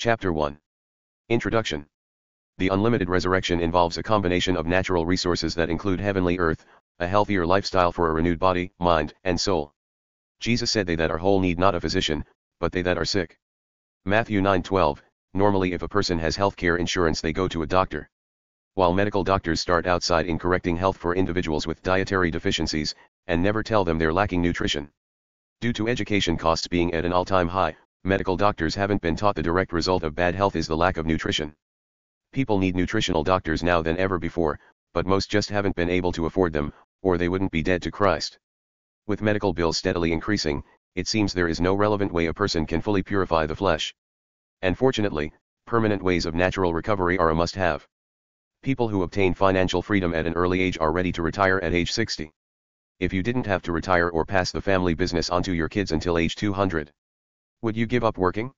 Chapter 1 Introduction The unlimited resurrection involves a combination of natural resources that include heavenly earth, a healthier lifestyle for a renewed body, mind, and soul. Jesus said they that are whole need not a physician, but they that are sick. Matthew 9:12 Normally if a person has healthcare insurance they go to a doctor. While medical doctors start outside in correcting health for individuals with dietary deficiencies, and never tell them they're lacking nutrition. Due to education costs being at an all-time high, medical doctors haven't been taught the direct result of bad health is the lack of nutrition. People need nutritional doctors now than ever before, but most just haven't been able to afford them, or they wouldn't be dead to Christ. With medical bills steadily increasing, it seems there is no relevant way a person can fully purify the flesh. And fortunately, permanent ways of natural recovery are a must-have. People who obtain financial freedom at an early age are ready to retire at age 60 if you didn't have to retire or pass the family business onto your kids until age 200? Would you give up working?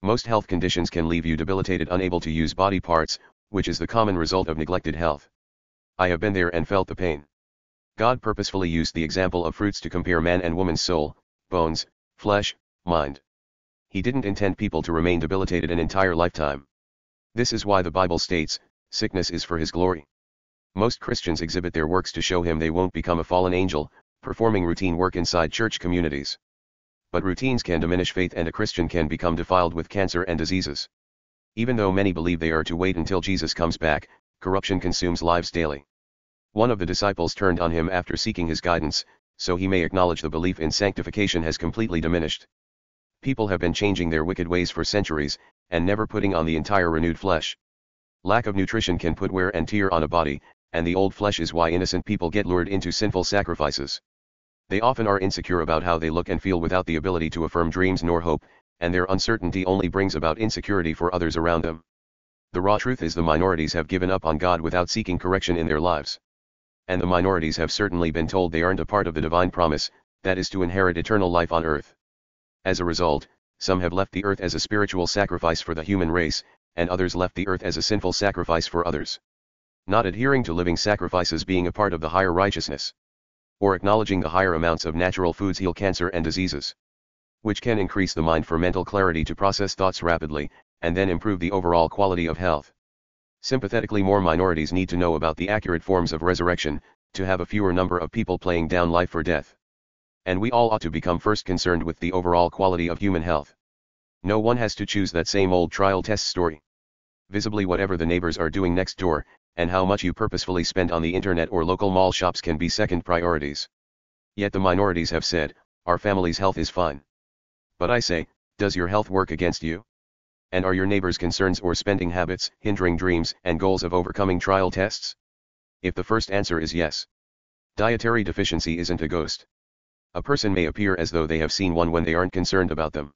Most health conditions can leave you debilitated unable to use body parts, which is the common result of neglected health. I have been there and felt the pain. God purposefully used the example of fruits to compare man and woman's soul, bones, flesh, mind. He didn't intend people to remain debilitated an entire lifetime. This is why the Bible states, sickness is for his glory. Most Christians exhibit their works to show him they won't become a fallen angel, performing routine work inside church communities. But routines can diminish faith and a Christian can become defiled with cancer and diseases. Even though many believe they are to wait until Jesus comes back, corruption consumes lives daily. One of the disciples turned on him after seeking his guidance, so he may acknowledge the belief in sanctification has completely diminished. People have been changing their wicked ways for centuries, and never putting on the entire renewed flesh. Lack of nutrition can put wear and tear on a body, and the old flesh is why innocent people get lured into sinful sacrifices. They often are insecure about how they look and feel without the ability to affirm dreams nor hope, and their uncertainty only brings about insecurity for others around them. The raw truth is the minorities have given up on God without seeking correction in their lives. And the minorities have certainly been told they aren't a part of the divine promise, that is to inherit eternal life on earth. As a result, some have left the earth as a spiritual sacrifice for the human race, and others left the earth as a sinful sacrifice for others not adhering to living sacrifices being a part of the higher righteousness. Or acknowledging the higher amounts of natural foods heal cancer and diseases. Which can increase the mind for mental clarity to process thoughts rapidly, and then improve the overall quality of health. Sympathetically more minorities need to know about the accurate forms of resurrection, to have a fewer number of people playing down life for death. And we all ought to become first concerned with the overall quality of human health. No one has to choose that same old trial test story. Visibly whatever the neighbors are doing next door, and how much you purposefully spend on the internet or local mall shops can be second priorities. Yet the minorities have said, our family's health is fine. But I say, does your health work against you? And are your neighbor's concerns or spending habits hindering dreams and goals of overcoming trial tests? If the first answer is yes. Dietary deficiency isn't a ghost. A person may appear as though they have seen one when they aren't concerned about them.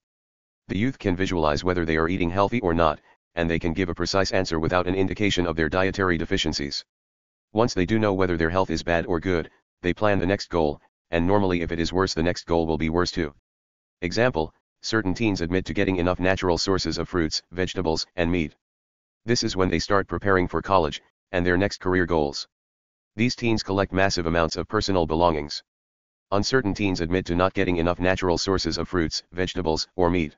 The youth can visualize whether they are eating healthy or not, and they can give a precise answer without an indication of their dietary deficiencies. Once they do know whether their health is bad or good, they plan the next goal, and normally if it is worse the next goal will be worse too. Example, certain teens admit to getting enough natural sources of fruits, vegetables, and meat. This is when they start preparing for college, and their next career goals. These teens collect massive amounts of personal belongings. Uncertain teens admit to not getting enough natural sources of fruits, vegetables, or meat.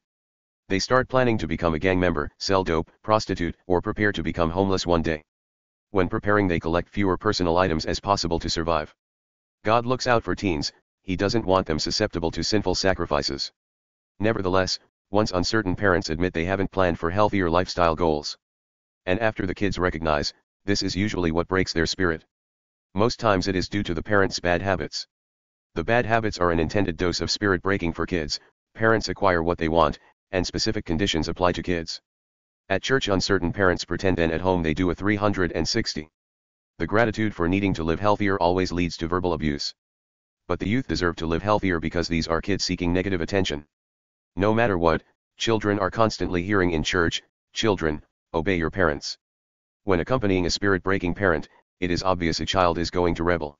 They start planning to become a gang member, sell dope, prostitute, or prepare to become homeless one day. When preparing they collect fewer personal items as possible to survive. God looks out for teens, he doesn't want them susceptible to sinful sacrifices. Nevertheless, once uncertain parents admit they haven't planned for healthier lifestyle goals. And after the kids recognize, this is usually what breaks their spirit. Most times it is due to the parents' bad habits. The bad habits are an intended dose of spirit breaking for kids, parents acquire what they want, and specific conditions apply to kids. At church uncertain parents pretend and at home they do a 360. The gratitude for needing to live healthier always leads to verbal abuse. But the youth deserve to live healthier because these are kids seeking negative attention. No matter what, children are constantly hearing in church, children, obey your parents. When accompanying a spirit-breaking parent, it is obvious a child is going to rebel.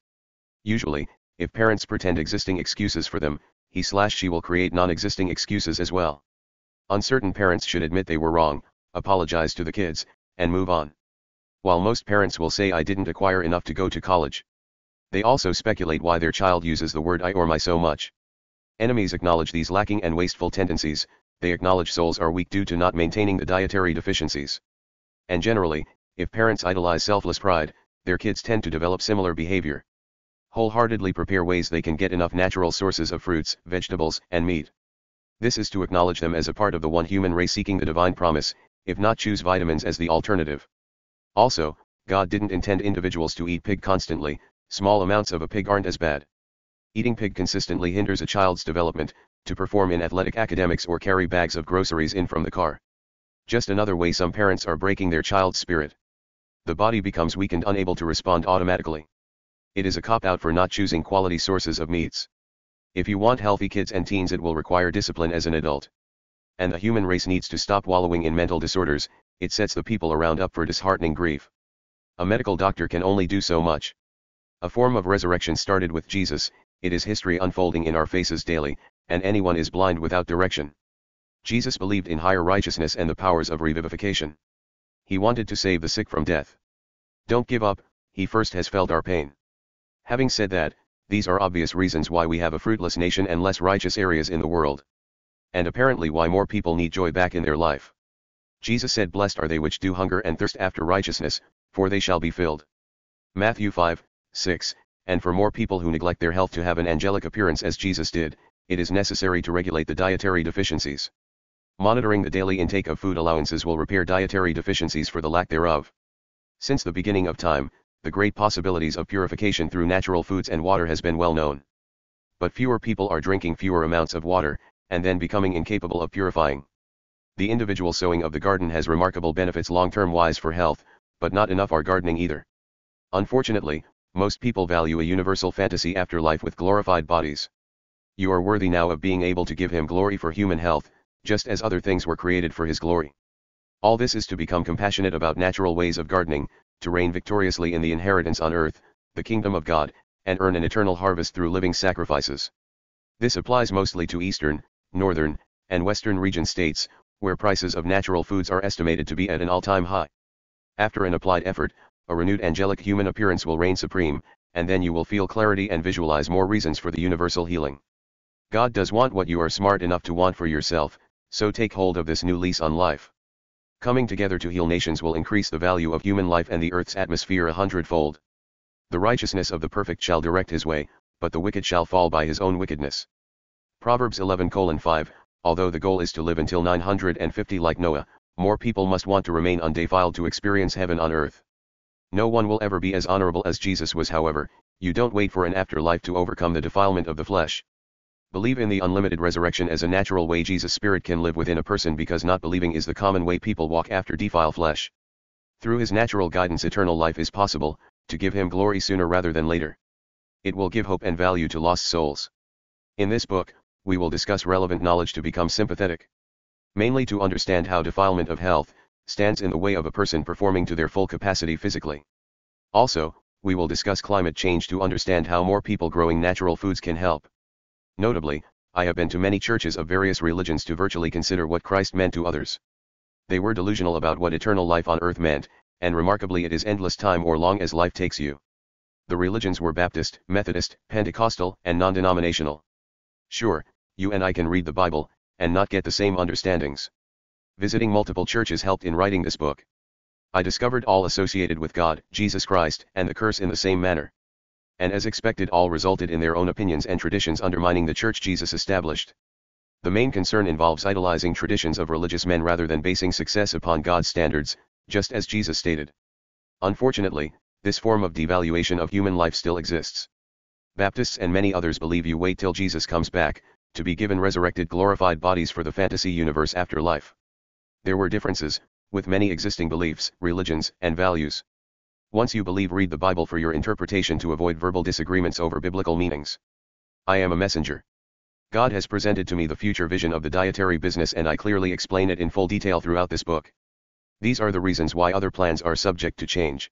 Usually, if parents pretend existing excuses for them, he slash she will create non-existing excuses as well. Uncertain parents should admit they were wrong, apologize to the kids, and move on. While most parents will say I didn't acquire enough to go to college. They also speculate why their child uses the word I or my so much. Enemies acknowledge these lacking and wasteful tendencies, they acknowledge souls are weak due to not maintaining the dietary deficiencies. And generally, if parents idolize selfless pride, their kids tend to develop similar behavior. Wholeheartedly prepare ways they can get enough natural sources of fruits, vegetables, and meat. This is to acknowledge them as a part of the one human race seeking the divine promise, if not choose vitamins as the alternative. Also, God didn't intend individuals to eat pig constantly, small amounts of a pig aren't as bad. Eating pig consistently hinders a child's development, to perform in athletic academics or carry bags of groceries in from the car. Just another way some parents are breaking their child's spirit. The body becomes weak and unable to respond automatically. It is a cop-out for not choosing quality sources of meats. If you want healthy kids and teens it will require discipline as an adult. And the human race needs to stop wallowing in mental disorders, it sets the people around up for disheartening grief. A medical doctor can only do so much. A form of resurrection started with Jesus, it is history unfolding in our faces daily, and anyone is blind without direction. Jesus believed in higher righteousness and the powers of revivification. He wanted to save the sick from death. Don't give up, he first has felt our pain. Having said that, these are obvious reasons why we have a fruitless nation and less righteous areas in the world. And apparently why more people need joy back in their life. Jesus said blessed are they which do hunger and thirst after righteousness, for they shall be filled. Matthew 5, 6, and for more people who neglect their health to have an angelic appearance as Jesus did, it is necessary to regulate the dietary deficiencies. Monitoring the daily intake of food allowances will repair dietary deficiencies for the lack thereof. Since the beginning of time, the great possibilities of purification through natural foods and water has been well known. But fewer people are drinking fewer amounts of water, and then becoming incapable of purifying. The individual sowing of the garden has remarkable benefits long-term wise for health, but not enough are gardening either. Unfortunately, most people value a universal fantasy afterlife with glorified bodies. You are worthy now of being able to give him glory for human health, just as other things were created for his glory. All this is to become compassionate about natural ways of gardening, to reign victoriously in the inheritance on earth, the kingdom of God, and earn an eternal harvest through living sacrifices. This applies mostly to eastern, northern, and western region states, where prices of natural foods are estimated to be at an all-time high. After an applied effort, a renewed angelic human appearance will reign supreme, and then you will feel clarity and visualize more reasons for the universal healing. God does want what you are smart enough to want for yourself, so take hold of this new lease on life. Coming together to heal nations will increase the value of human life and the earth's atmosphere a hundredfold. The righteousness of the perfect shall direct his way, but the wicked shall fall by his own wickedness. Proverbs 11 5 Although the goal is to live until 950 like Noah, more people must want to remain undefiled to experience heaven on earth. No one will ever be as honorable as Jesus was however, you don't wait for an afterlife to overcome the defilement of the flesh. Believe in the unlimited resurrection as a natural way Jesus' spirit can live within a person because not believing is the common way people walk after defile flesh. Through his natural guidance eternal life is possible, to give him glory sooner rather than later. It will give hope and value to lost souls. In this book, we will discuss relevant knowledge to become sympathetic mainly to understand how defilement of health, stands in the way of a person performing to their full capacity physically. Also, we will discuss climate change to understand how more people growing natural foods can help. Notably, I have been to many churches of various religions to virtually consider what Christ meant to others. They were delusional about what eternal life on earth meant, and remarkably it is endless time or long as life takes you. The religions were Baptist, Methodist, Pentecostal, and non-denominational. Sure, you and I can read the Bible, and not get the same understandings. Visiting multiple churches helped in writing this book. I discovered all associated with God, Jesus Christ, and the curse in the same manner. And as expected all resulted in their own opinions and traditions undermining the church Jesus established. The main concern involves idolizing traditions of religious men rather than basing success upon God's standards, just as Jesus stated. Unfortunately, this form of devaluation of human life still exists. Baptists and many others believe you wait till Jesus comes back, to be given resurrected glorified bodies for the fantasy universe after life. There were differences, with many existing beliefs, religions, and values. Once you believe read the Bible for your interpretation to avoid verbal disagreements over biblical meanings. I am a messenger. God has presented to me the future vision of the dietary business and I clearly explain it in full detail throughout this book. These are the reasons why other plans are subject to change.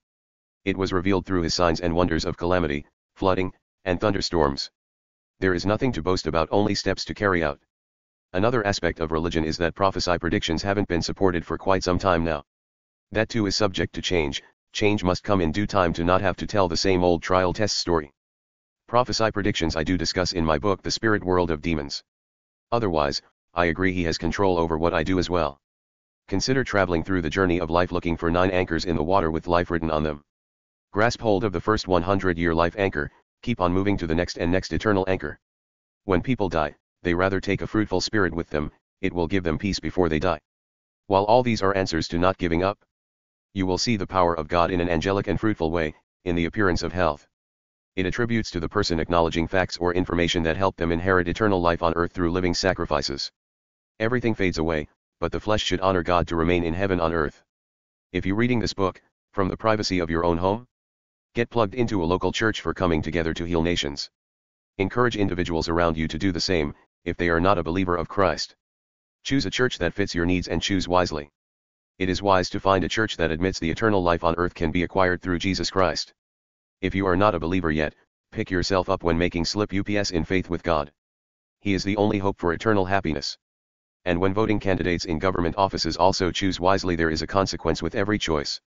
It was revealed through his signs and wonders of calamity, flooding, and thunderstorms there is nothing to boast about only steps to carry out. Another aspect of religion is that prophesy predictions haven't been supported for quite some time now. That too is subject to change, change must come in due time to not have to tell the same old trial test story. Prophesy predictions I do discuss in my book The Spirit World of Demons. Otherwise, I agree he has control over what I do as well. Consider traveling through the journey of life looking for nine anchors in the water with life written on them. Grasp hold of the first 100 year life anchor, keep on moving to the next and next eternal anchor. When people die, they rather take a fruitful spirit with them, it will give them peace before they die. While all these are answers to not giving up, you will see the power of God in an angelic and fruitful way, in the appearance of health. It attributes to the person acknowledging facts or information that help them inherit eternal life on earth through living sacrifices. Everything fades away, but the flesh should honor God to remain in heaven on earth. If you're reading this book, from the privacy of your own home, get plugged into a local church for coming together to heal nations. Encourage individuals around you to do the same, if they are not a believer of Christ. Choose a church that fits your needs and choose wisely. It is wise to find a church that admits the eternal life on earth can be acquired through Jesus Christ. If you are not a believer yet, pick yourself up when making slip UPS in faith with God. He is the only hope for eternal happiness. And when voting candidates in government offices also choose wisely there is a consequence with every choice.